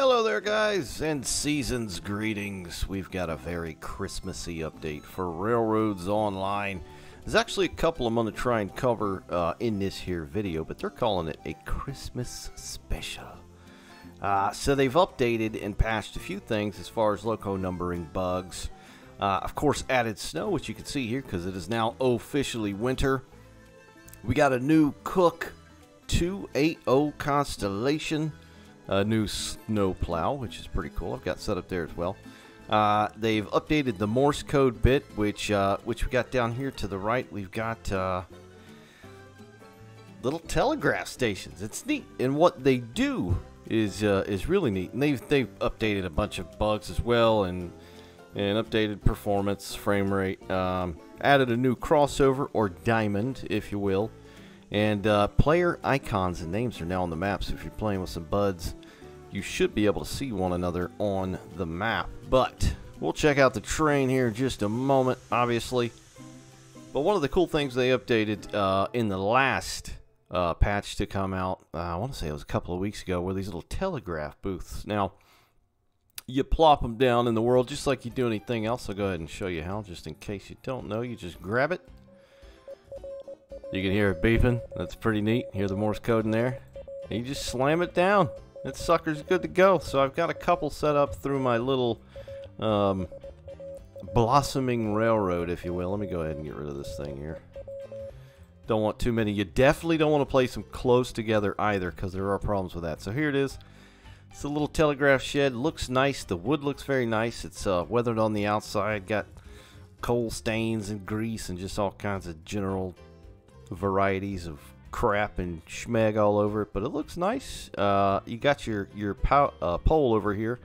Hello there, guys, and season's greetings. We've got a very Christmassy update for Railroads Online. There's actually a couple I'm going to try and cover uh, in this here video, but they're calling it a Christmas special. Uh, so they've updated and patched a few things as far as loco numbering bugs. Uh, of course, added snow, which you can see here because it is now officially winter. We got a new Cooke 280 Constellation a new snow plow, which is pretty cool. I've got set up there as well. Uh, they've updated the Morse code bit, which uh, which we got down here to the right. We've got uh, little telegraph stations. It's neat, and what they do is uh, is really neat. And they've they've updated a bunch of bugs as well, and and updated performance, frame rate. Um, added a new crossover or diamond, if you will. And uh, player icons and names are now on the map, so if you're playing with some buds, you should be able to see one another on the map. But we'll check out the train here in just a moment, obviously. But one of the cool things they updated uh, in the last uh, patch to come out, uh, I want to say it was a couple of weeks ago, were these little telegraph booths. Now, you plop them down in the world just like you do anything else. I'll go ahead and show you how, just in case you don't know. You just grab it. You can hear it beeping. That's pretty neat. Hear the Morse code in there. And you just slam it down. That sucker's good to go. So I've got a couple set up through my little um, blossoming railroad, if you will. Let me go ahead and get rid of this thing here. Don't want too many. You definitely don't want to place them close together either because there are problems with that. So here it is. It's a little telegraph shed. Looks nice. The wood looks very nice. It's uh, weathered on the outside. Got coal stains and grease and just all kinds of general varieties of crap and schmeg all over it, but it looks nice. Uh, you got your your uh, pole over here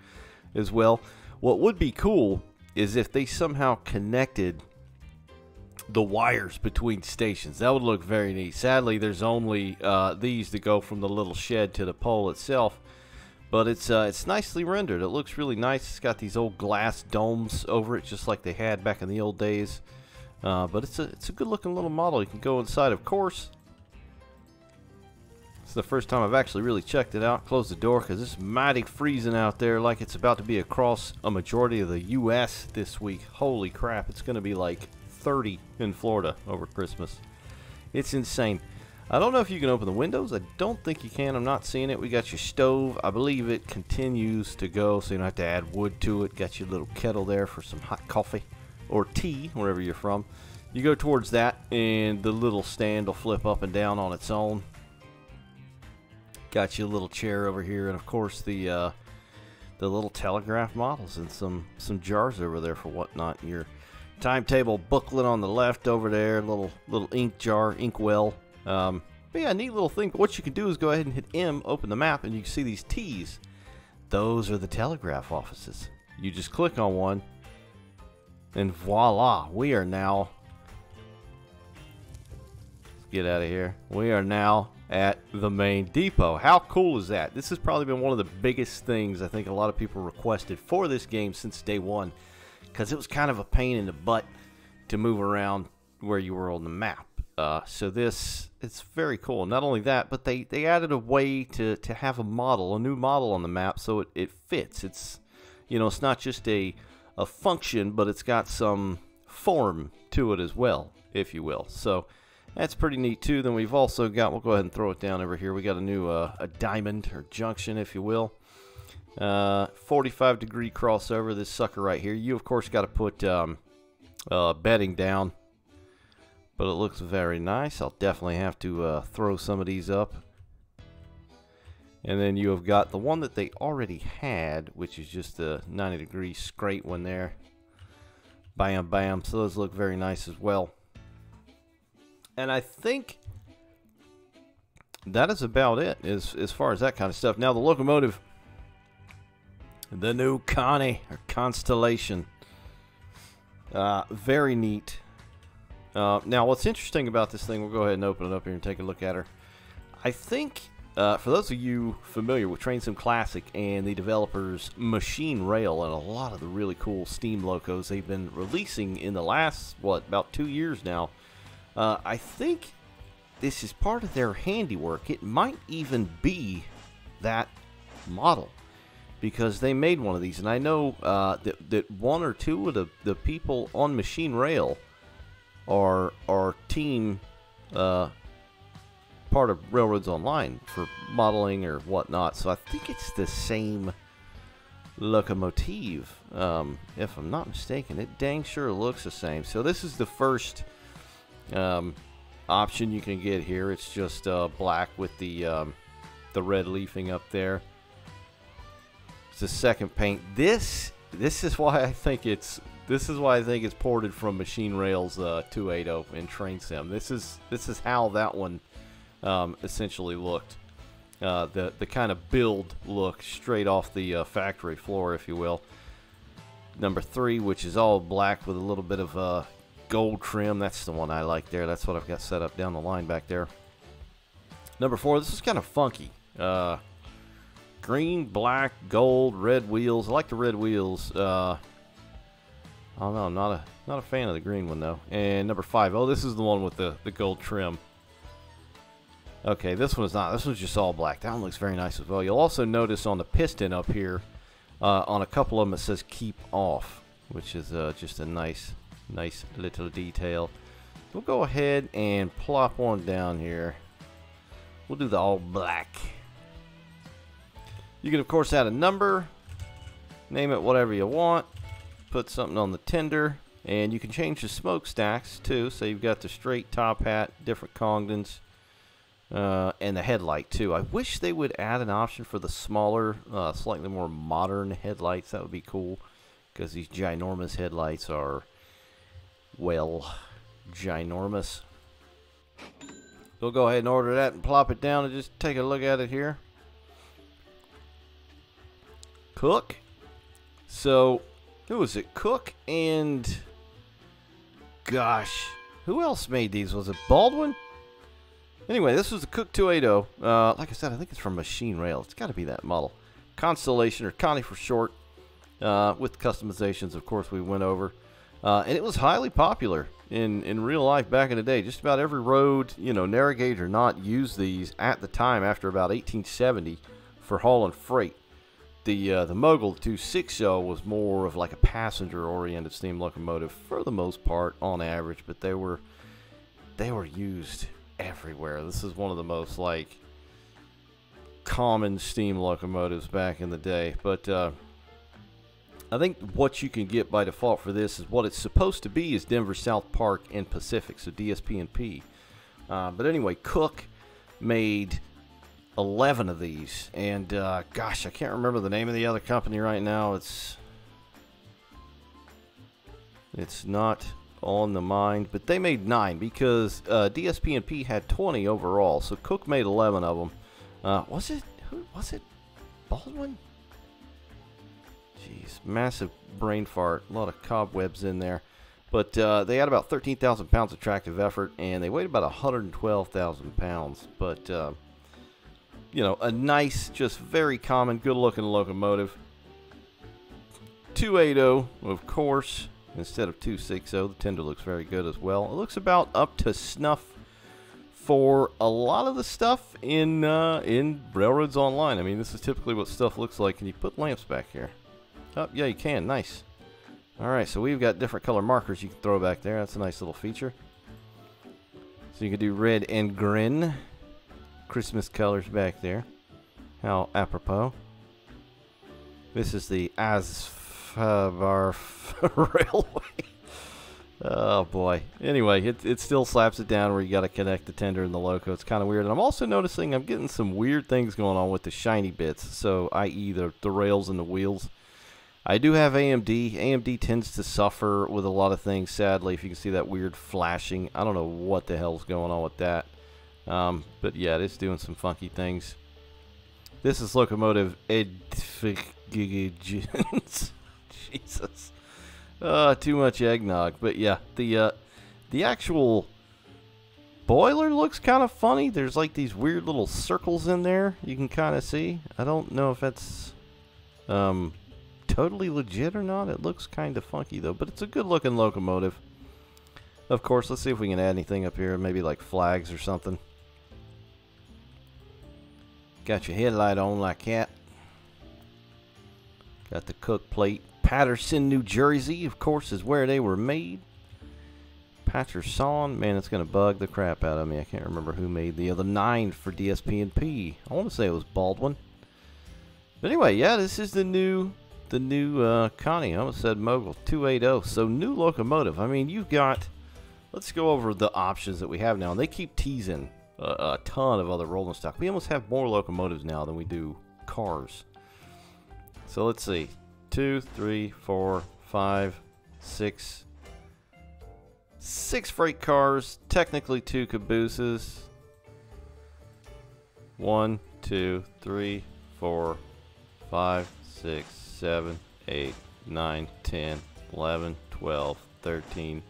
as well. What would be cool is if they somehow connected the wires between stations. That would look very neat. Sadly, there's only uh, these to go from the little shed to the pole itself. But it's uh, it's nicely rendered. It looks really nice. It's got these old glass domes over it, just like they had back in the old days. Uh, but it's a it's a good looking little model. You can go inside, of course. It's the first time I've actually really checked it out. Close the door because it's mighty freezing out there, like it's about to be across a majority of the U.S. this week. Holy crap! It's going to be like 30 in Florida over Christmas. It's insane. I don't know if you can open the windows. I don't think you can. I'm not seeing it. We got your stove. I believe it continues to go, so you don't have to add wood to it. Got your little kettle there for some hot coffee or tea, wherever you're from. You go towards that, and the little stand will flip up and down on its own. Got you a little chair over here, and of course the uh, the little telegraph models and some some jars over there for whatnot. Your timetable booklet on the left over there, little little ink jar, ink well. Um, but yeah, neat little thing. But what you can do is go ahead and hit M, open the map, and you can see these T's. Those are the telegraph offices. You just click on one, and voila, we are now. Let's get out of here. We are now at the main depot. How cool is that? This has probably been one of the biggest things I think a lot of people requested for this game since day one because it was kind of a pain in the butt to move around where you were on the map. Uh, so this it's very cool. Not only that, but they, they added a way to, to have a model, a new model on the map, so it, it fits. It's you know it's not just a a function, but it's got some form to it as well, if you will. So that's pretty neat too. Then we've also got, we'll go ahead and throw it down over here. We got a new uh, a diamond or junction, if you will. Uh, 45 degree crossover, this sucker right here. You, of course, got to put um, uh, bedding down, but it looks very nice. I'll definitely have to uh, throw some of these up. And then you have got the one that they already had, which is just a 90 degree straight one there. Bam, bam. So those look very nice as well. And I think that is about it as, as far as that kind of stuff. Now the locomotive, the new Connie, or Constellation. Uh, very neat. Uh, now what's interesting about this thing, we'll go ahead and open it up here and take a look at her. I think uh, for those of you familiar with Train Sim Classic and the developers Machine Rail and a lot of the really cool Steam locos they've been releasing in the last, what, about two years now, uh, I think this is part of their handiwork. It might even be that model because they made one of these, and I know uh, that that one or two of the, the people on Machine Rail are are team uh, part of Railroads Online for modeling or whatnot. So I think it's the same locomotive, um, if I'm not mistaken. It dang sure looks the same. So this is the first um, option you can get here. It's just uh, black with the um, the red leafing up there. It's the second paint. This this is why I think it's this is why I think it's ported from Machine Rails uh, 280 in Train Sim. This is this is how that one um, essentially looked. Uh, the the kind of build look straight off the uh, factory floor, if you will. Number three, which is all black with a little bit of uh, gold trim. That's the one I like there. That's what I've got set up down the line back there. Number four, this is kind of funky. Uh, green, black, gold, red wheels. I like the red wheels. Uh, I don't know. I'm not a not a fan of the green one though. And number five, oh, this is the one with the the gold trim. Okay, this one is not. This one's just all black. That one looks very nice as well. You'll also notice on the piston up here, uh, on a couple of them, it says keep off, which is uh, just a nice, nice little detail. We'll go ahead and plop one down here. We'll do the all black. You can, of course, add a number, name it whatever you want, put something on the tender, and you can change the smokestacks too. So you've got the straight top hat, different Congdons, uh, and the headlight too. I wish they would add an option for the smaller, uh, slightly more modern headlights. That would be cool because these ginormous headlights are, well, ginormous. We'll go ahead and order that and plop it down and just take a look at it here. Cooke. So, who was it? Cooke and, gosh, who else made these? Was it Baldwin? Anyway, this was the Cooke 280. Uh, like I said, I think it's from Machine Rail. It's got to be that model. Constellation, or Connie for short, uh, with customizations, of course, we went over. Uh, and it was highly popular in, in real life back in the day. Just about every road, you know, narrow gauge or not, used these at the time after about 1870 for hauling freight. The uh, the Mogul 260 was more of like a passenger-oriented steam locomotive for the most part, on average, but they were they were used everywhere. This is one of the most like common steam locomotives back in the day. But uh, I think what you can get by default for this is what it's supposed to be is Denver South Park and Pacific, so DSP and P. Uh, but anyway, Cooke made 11 of these, and uh, gosh, I can't remember the name of the other company right now. It's it's not on the mind, but they made nine because uh, DSP and P had 20 overall. So Cooke made 11 of them. Uh, was it who was it? Baldwin? Jeez, massive brain fart. A lot of cobwebs in there. But uh, they had about 13,000 pounds of tractive effort, and they weighed about 112,000 pounds. But, uh, you know, a nice, just very common, good-looking locomotive. 280, of course instead of 260. The tender looks very good as well. It looks about up to snuff for a lot of the stuff in uh, in Railroads Online. I mean, this is typically what stuff looks like. Can you put lamps back here? Oh, yeah, you can. Nice. All right, so we've got different color markers you can throw back there. That's a nice little feature. So you can do red and green. Christmas colors back there. How apropos. This is the As railway. Oh boy. Anyway, it, it still slaps it down where you got to connect the tender and the loco. It's kind of weird. And I'm also noticing I'm getting some weird things going on with the shiny bits. So, i.e., the, the rails and the wheels. I do have AMD. AMD tends to suffer with a lot of things, sadly. If you can see that weird flashing. I don't know what the hell's going on with that. Um, but yeah, it's doing some funky things. This is locomotive Edfigigens. Jesus. Uh, too much eggnog. But yeah, the uh, the actual boiler looks kind of funny. There's like these weird little circles in there you can kind of see. I don't know if that's um, totally legit or not. It looks kind of funky though, but it's a good looking locomotive. Of course, let's see if we can add anything up here. Maybe like flags or something. Got your headlight on like that. Got the cook plate. Paterson, New Jersey, of course, is where they were made. Paterson, man, it's gonna bug the crap out of me. I can't remember who made the other nine for DSP and P. I want to say it was Baldwin. But anyway, yeah, this is the new, the new uh, Connie. I almost said Mogul 280. So new locomotive. I mean, you've got. Let's go over the options that we have now. And they keep teasing a, a ton of other rolling stock. We almost have more locomotives now than we do cars. So let's see. Two, three, four, five, six, six freight cars, technically two cabooses. One, two, three, four, five, six, seven, eight, nine, ten, eleven, twelve, thirteen.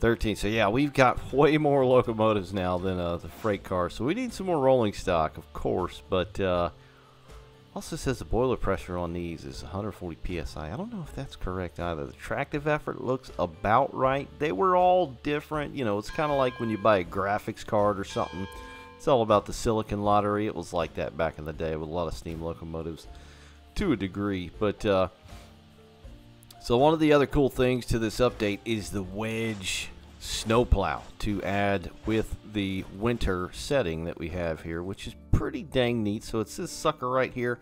13. So yeah, we've got way more locomotives now than uh, the freight car. So we need some more rolling stock, of course. But uh, also says the boiler pressure on these is 140 psi. I don't know if that's correct either. The tractive effort looks about right. They were all different. You know, it's kind of like when you buy a graphics card or something. It's all about the silicon lottery. It was like that back in the day with a lot of steam locomotives to a degree. But uh, so one of the other cool things to this update is the wedge snowplow to add with the winter setting that we have here, which is pretty dang neat. So it's this sucker right here,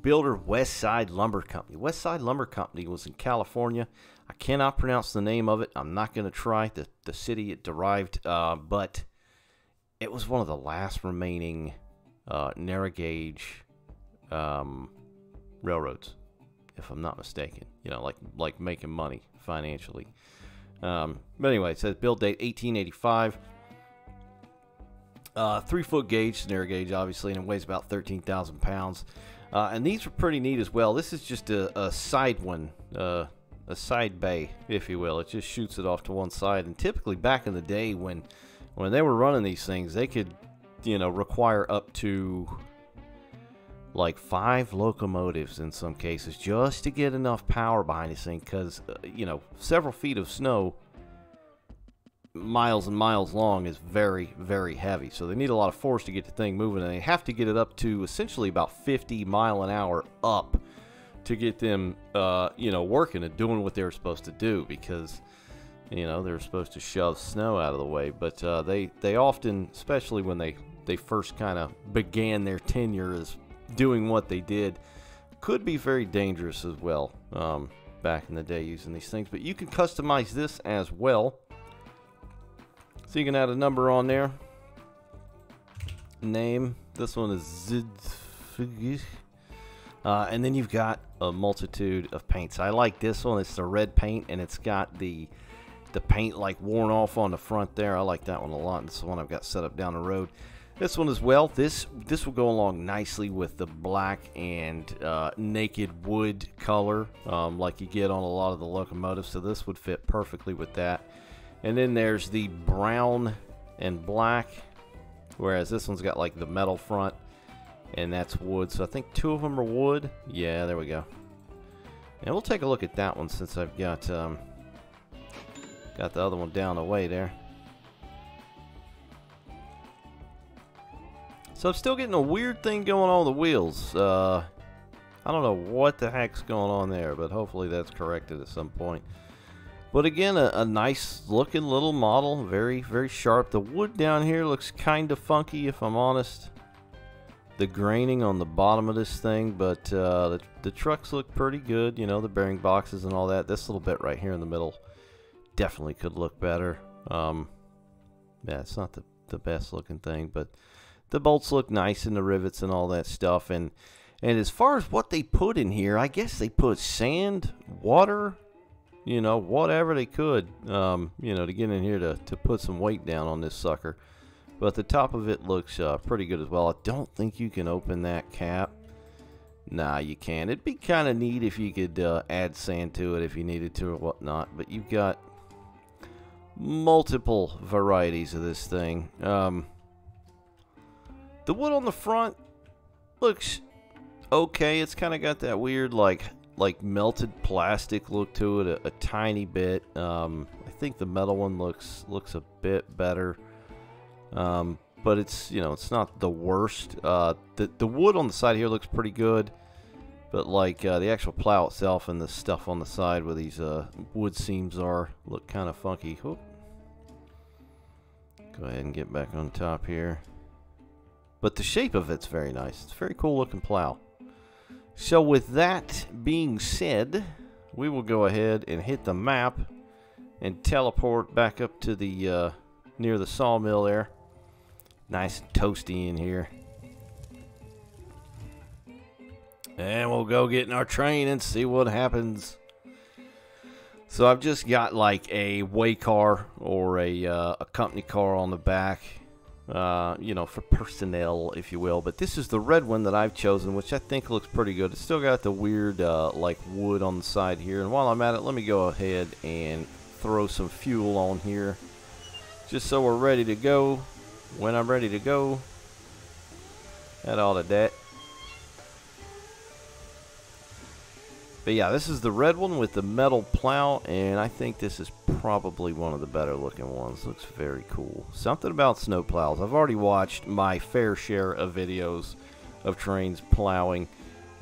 builder West Side Lumber Company. West Side Lumber Company was in California. I cannot pronounce the name of it. I'm not going to try the, the city it derived, uh, but it was one of the last remaining uh, narrow gauge um, railroads, if I'm not mistaken. You know, like like making money financially. Um, but anyway, it says build date 1885. Uh, three foot gauge, narrow gauge, obviously, and it weighs about 13,000 pounds. Uh, and these are pretty neat as well. This is just a, a side one, uh, a side bay, if you will. It just shoots it off to one side. And typically, back in the day when when they were running these things, they could, you know, require up to like five locomotives in some cases just to get enough power behind this thing because uh, you know several feet of snow miles and miles long is very very heavy. So they need a lot of force to get the thing moving and they have to get it up to essentially about 50 mile an hour up to get them uh, you know working and doing what they're supposed to do because you know they're supposed to shove snow out of the way. But uh, they they often especially when they they first kind of began their tenure as doing what they did could be very dangerous as well um, back in the day using these things. But you can customize this as well. So you can add a number on there. Name. This one is Zid. Uh, and then you've got a multitude of paints. I like this one. It's the red paint, and it's got the the paint like worn off on the front there. I like that one a lot. It's the one I've got set up down the road. This one as well. This this will go along nicely with the black and uh, naked wood color, um, like you get on a lot of the locomotives. So this would fit perfectly with that. And then there's the brown and black, whereas this one's got like the metal front, and that's wood. So I think two of them are wood. Yeah, there we go. And we'll take a look at that one since I've got um, got the other one down the way there. So I'm still getting a weird thing going on the wheels. Uh, I don't know what the heck's going on there, but hopefully that's corrected at some point. But again, a, a nice looking little model. Very, very sharp. The wood down here looks kind of funky, if I'm honest. The graining on the bottom of this thing, but uh, the, the trucks look pretty good. You know, the bearing boxes and all that. This little bit right here in the middle definitely could look better. Um, yeah, it's not the, the best looking thing, but the bolts look nice and the rivets and all that stuff. And and as far as what they put in here, I guess they put sand, water, you know, whatever they could, um, you know, to get in here to, to put some weight down on this sucker. But the top of it looks uh, pretty good as well. I don't think you can open that cap. Nah, you can't. It'd be kind of neat if you could uh, add sand to it if you needed to or whatnot. But you've got multiple varieties of this thing. Um, the wood on the front looks okay. It's kind of got that weird like like melted plastic look to it a, a tiny bit. Um, I think the metal one looks looks a bit better. Um, but it's you know it's not the worst. Uh, the the wood on the side here looks pretty good. But like uh, the actual plow itself and the stuff on the side where these uh, wood seams are look kind of funky. Whoop. Go ahead and get back on top here. But the shape of it's very nice. It's a very cool looking plow. So with that being said, we will go ahead and hit the map and teleport back up to the uh, near the sawmill there. Nice and toasty in here. And we'll go get in our train and see what happens. So I've just got like a way car or a, uh, a company car on the back. Uh, you know, for personnel, if you will. But this is the red one that I've chosen, which I think looks pretty good. It's still got the weird, uh, like, wood on the side here. And while I'm at it, let me go ahead and throw some fuel on here. Just so we're ready to go. When I'm ready to go. Add all of that. But yeah, this is the red one with the metal plow, and I think this is probably one of the better looking ones. Looks very cool. Something about snow plows. I've already watched my fair share of videos of trains plowing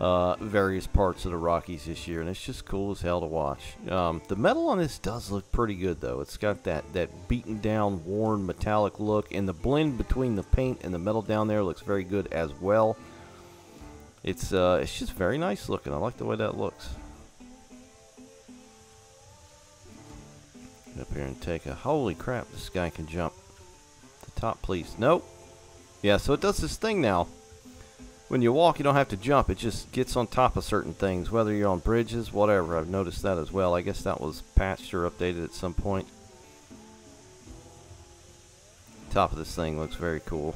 uh, various parts of the Rockies this year, and it's just cool as hell to watch. Um, the metal on this does look pretty good, though. It's got that, that beaten down, worn metallic look, and the blend between the paint and the metal down there looks very good as well. It's uh, it's just very nice looking. I like the way that looks. Get up here and take a. Holy crap! This guy can jump. The top, please. Nope. Yeah, so it does this thing now. When you walk, you don't have to jump. It just gets on top of certain things, whether you're on bridges, whatever. I've noticed that as well. I guess that was patched or updated at some point. Top of this thing looks very cool.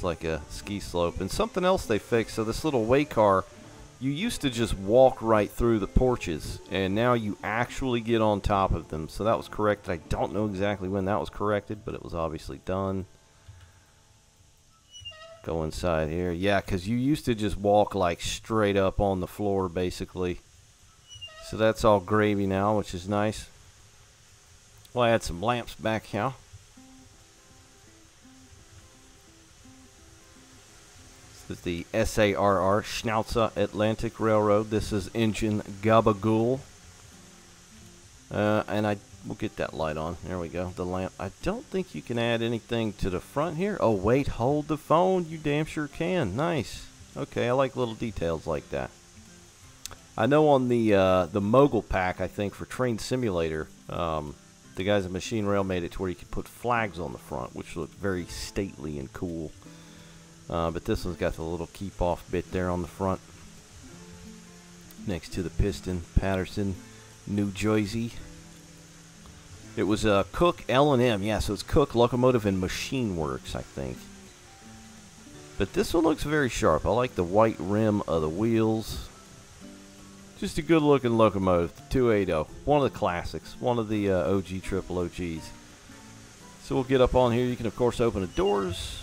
It's like a ski slope. And something else they fixed, so this little way car, you used to just walk right through the porches, and now you actually get on top of them. So that was corrected. I don't know exactly when that was corrected, but it was obviously done. Go inside here. Yeah, because you used to just walk like straight up on the floor, basically. So that's all gravy now, which is nice. We'll add some lamps back here. Is the SARR Schnauze Atlantic Railroad. This is engine Gabagool. Uh, and I will get that light on. There we go. The lamp. I don't think you can add anything to the front here. Oh, wait. Hold the phone. You damn sure can. Nice. Okay, I like little details like that. I know on the uh, the Mogul pack, I think, for Train Simulator, um, the guys at Machine Rail made it to where you could put flags on the front, which looked very stately and cool. Uh, but this one's got the little keep off bit there on the front. Next to the piston, Paterson, New Jersey. It was a uh, Cooke L&M, yeah, so it's Cooke Locomotive and Machine Works, I think. But this one looks very sharp. I like the white rim of the wheels. Just a good looking locomotive, the 280. One of the classics, one of the uh, OG triple OGs. So we'll get up on here. You can, of course, open the doors.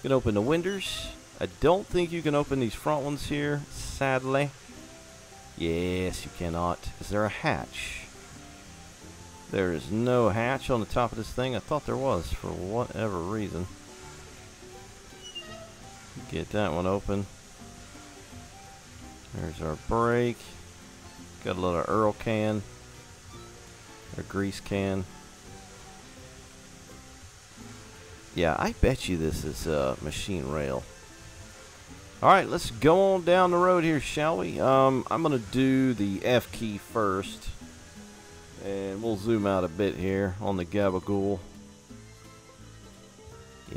You can open the windows. I don't think you can open these front ones here, sadly. Yes, you cannot. Is there a hatch? There is no hatch on the top of this thing. I thought there was for whatever reason. Get that one open. There's our brake. Got a little Earl can. A grease can. Yeah, I bet you this is uh, machine rail. Alright, let's go on down the road here, shall we? Um, I'm going to do the F key first. And we'll zoom out a bit here on the Gabagool.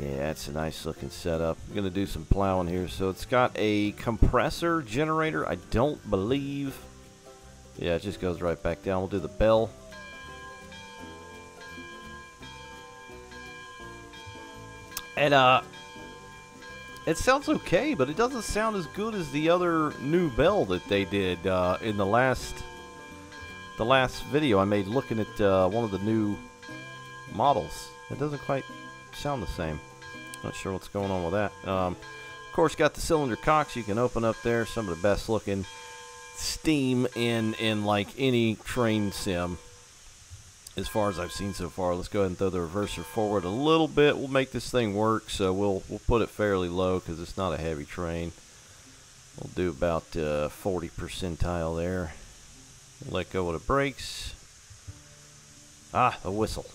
Yeah, that's a nice looking setup. I'm going to do some plowing here. So it's got a compressor generator, I don't believe. Yeah, it just goes right back down. We'll do the bell. And, uh, it sounds okay, but it doesn't sound as good as the other new bell that they did uh, in the last the last video I made looking at uh, one of the new models. It doesn't quite sound the same. Not sure what's going on with that. Um, of course, got the cylinder cocks you can open up there. Some of the best looking steam in in like any train sim as far as I've seen so far. Let's go ahead and throw the reverser forward a little bit. We'll make this thing work, so we'll we'll put it fairly low because it's not a heavy train. We'll do about uh, 40 percentile there. Let go of the brakes. Ah, a whistle.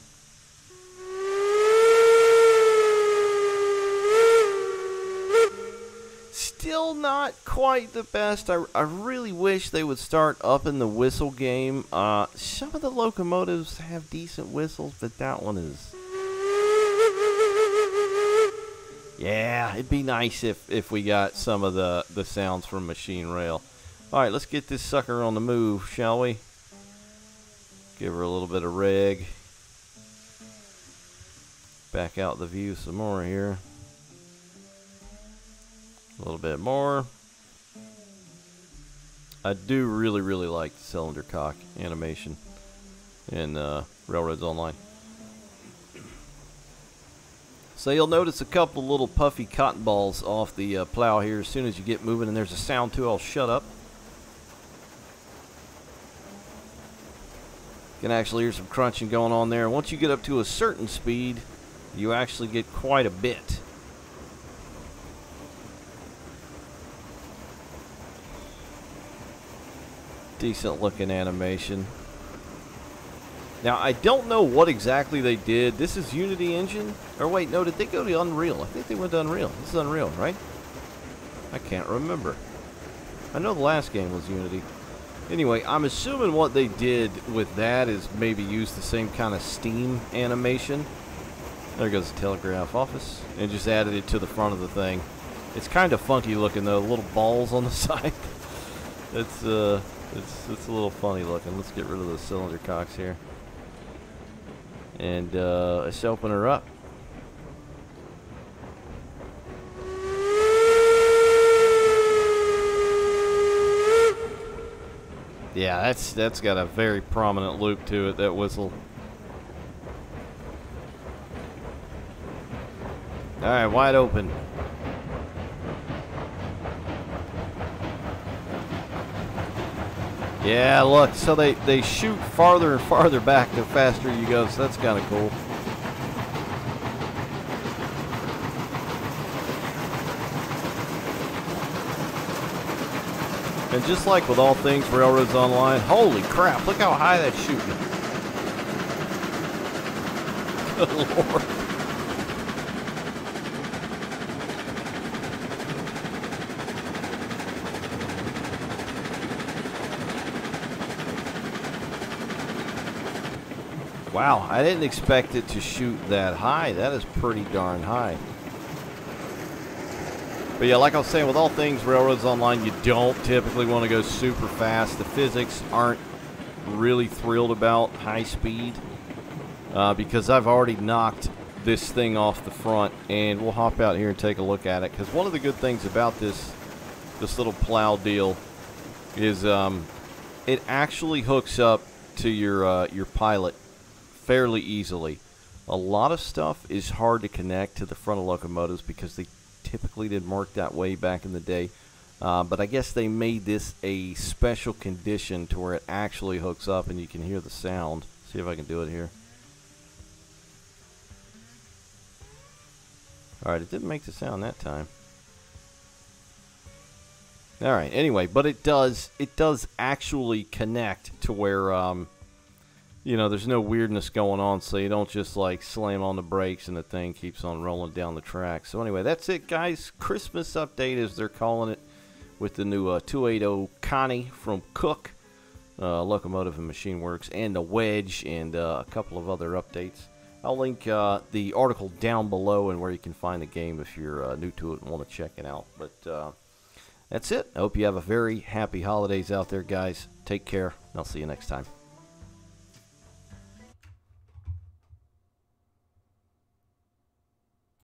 Still not quite the best. I, I really wish they would start up in the whistle game. Uh, some of the locomotives have decent whistles, but that one is. Yeah, it'd be nice if, if we got some of the, the sounds from Machine Rail. All right, let's get this sucker on the move, shall we? Give her a little bit of reg. Back out the view some more here. A little bit more. I do really, really like the cylinder cock animation in uh, Railroads Online. So you'll notice a couple little puffy cotton balls off the uh, plow here as soon as you get moving, and there's a sound too. I'll shut up. You can actually hear some crunching going on there. Once you get up to a certain speed, you actually get quite a bit. Decent looking animation. Now, I don't know what exactly they did. This is Unity Engine? Or wait, no, did they go to Unreal? I think they went to Unreal. This is Unreal, right? I can't remember. I know the last game was Unity. Anyway, I'm assuming what they did with that is maybe use the same kind of Steam animation. There goes the telegraph office. And just added it to the front of the thing. It's kind of funky looking though, little balls on the side. it's uh it's it's a little funny looking. Let's get rid of the cylinder cocks here. And uh, let's open her up. Yeah, that's that's got a very prominent loop to it, that whistle. Alright, wide open. Yeah, look, so they, they shoot farther and farther back the faster you go, so that's kind of cool. And just like with all things Railroads Online, holy crap, look how high that's shooting. Good lord. Wow, I didn't expect it to shoot that high. That is pretty darn high. But yeah, like I was saying, with all things Railroads Online, you don't typically want to go super fast. The physics aren't really thrilled about high speed uh, because I've already knocked this thing off the front and we'll hop out here and take a look at it because one of the good things about this this little plow deal is um, it actually hooks up to your uh, your pilot fairly easily. A lot of stuff is hard to connect to the front of locomotives because they typically didn't work that way back in the day. Uh, but I guess they made this a special condition to where it actually hooks up and you can hear the sound. See if I can do it here. Alright, it didn't make the sound that time. Alright, anyway, but it does it does actually connect to where um, you know, there's no weirdness going on, so you don't just like slam on the brakes and the thing keeps on rolling down the track. So anyway, that's it, guys. Christmas update, as they're calling it, with the new uh, 280 Connie from Cooke, uh, Locomotive and Machine Works, and the Wedge, and uh, a couple of other updates. I'll link uh, the article down below and where you can find the game if you're uh, new to it and want to check it out. But uh, that's it. I hope you have a very happy holidays out there, guys. Take care. and I'll see you next time.